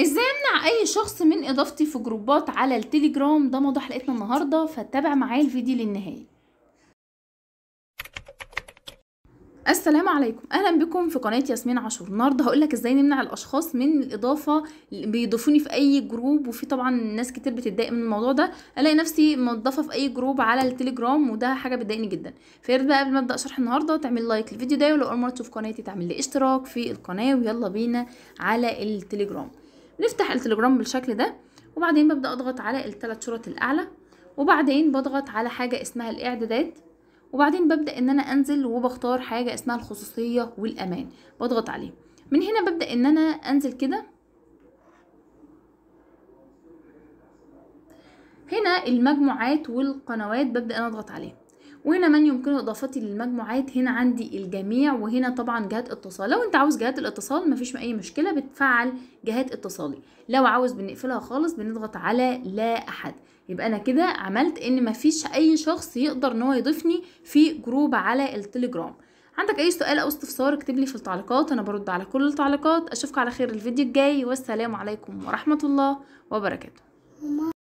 إزاي امنع اي شخص من اضافتي في جروبات على التليجرام؟ ده موضوع حلقتنا النهارده فتابع معايا الفيديو للنهاية. السلام عليكم. أهلا بكم في قناة ياسمين عاشور. النهارده هقول لك إزاي نمنع الأشخاص من الإضافة بيضيفوني في أي group وفي طبعا ناس كتير بتتضايق من الموضوع ده. ألاقي نفسي موظفة في أي group على التليجرام وده حاجة بتضايقني جدا. فيا ريت بقى قبل ما أبدأ شرح النهارده تعمل like للفيديو ده ولو أول مرة تشوف قناتي تعمل لي اشتراك في القناة ويلا بينا على التليجرام. نفتح التليجرام بالشكل ده وبعدين ببدأ أضغط على الثلاث شرط الأعلى وبعدين بضغط على حاجة اسمها الاعدادات وبعدين ببدأ إن أنا أنزل وبختار حاجة اسمها الخصوصية والأمان بضغط عليه. من هنا ببدأ إن أنا أنزل كده. هنا المجموعات والقنوات ببدأ أنا أضغط عليه وهنا من يمكن إضافتي للمجموعات هنا عندي الجميع وهنا طبعا جهات اتصال. لو أنت عاوز جهات الاتصال مفيش أي مشكلة بتفعل جهات اتصالي. لو عاوز بنقفلها خالص بنضغط على لا أحد. يبقى أنا كده عملت إن مفيش أي شخص يقدر إن هو يضيفني في جروب على التليجرام. عندك أي سؤال أو استفسار اكتب لي في التعليقات. أنا برد على كل التعليقات. اشوفك على خير الفيديو الجاي. والسلام عليكم ورحمة الله وبركاته.